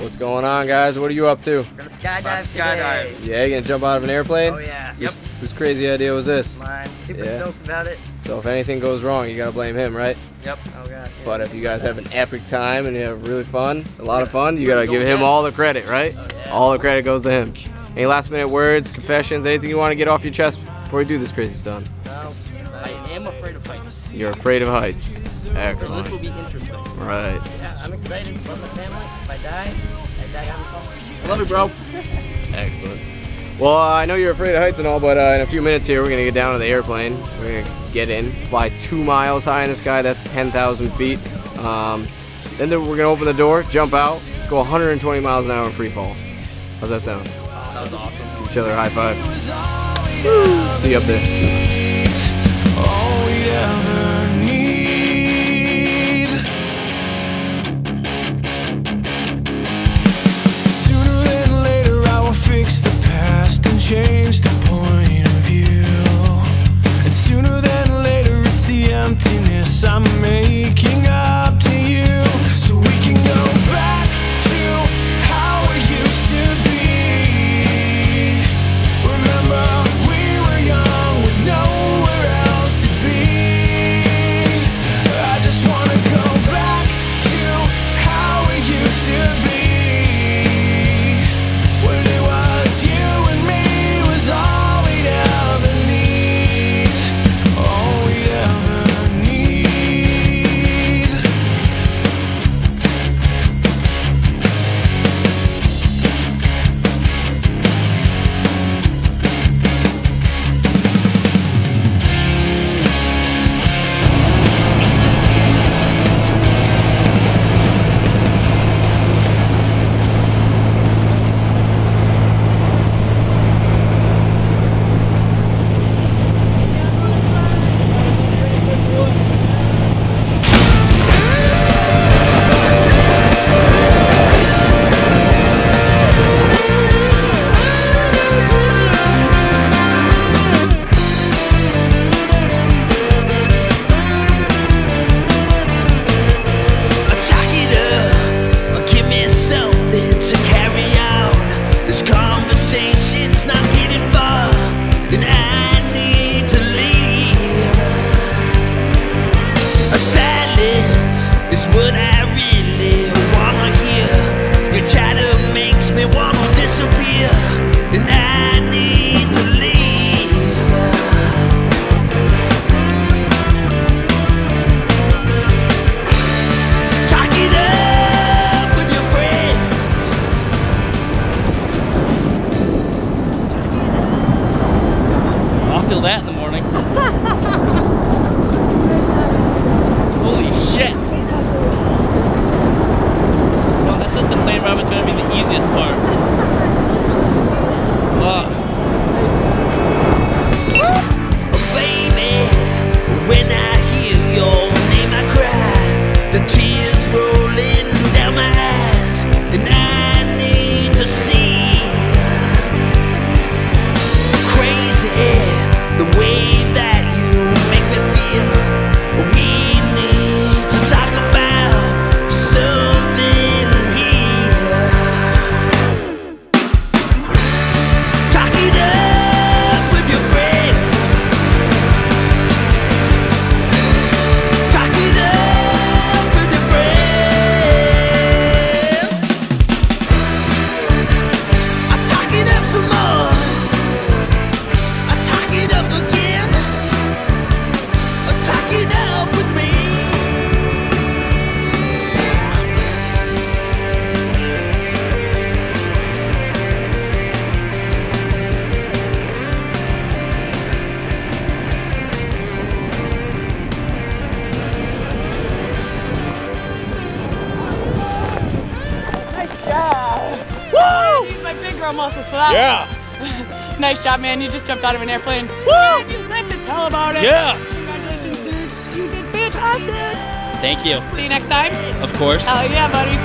What's going on, guys? What are you up to? Gonna skydive Skydive. today. Yeah, you gonna jump out of an airplane? Oh yeah. Yep. Whose, whose crazy idea was this? Mine. Super Yeah. stoked about it. So if anything goes wrong, you gotta blame him, right? Yep. Oh god. yeah. But if you guys have an epic time and you have really fun, a lot of fun, you gotta give him all the credit, right? Oh, yeah. All the credit goes to him. Any last minute words, confessions, anything you want to get off your chest before you do this crazy stunt? Well, I am afraid of heights. You're afraid of heights. So this will Excellent. be interesting. Right. Yeah, I'm excited. Love my family. If I die, I die having fun. I love you, bro. Excellent. Well, uh, I know you're afraid of heights and all, but uh, in a few minutes here, we're gonna get down to the airplane. We're gonna get in, fly two miles high in the sky. That's 10,000 feet. Um, then we're gonna open the door, jump out, go 120 miles an hour in free fall. How's that sound? That was awesome. Give each other a high five. See you up there. Change the point of view. And sooner than later, it's the emptiness I'm making up Use my big girl muscles for that. Yeah. nice job, man. You just jumped out of an airplane. Woo! You lived to tell about it. Yeah. Congratulations, dude. You did fantastic. Thank you. See you next time. Of course. Hell yeah, buddy.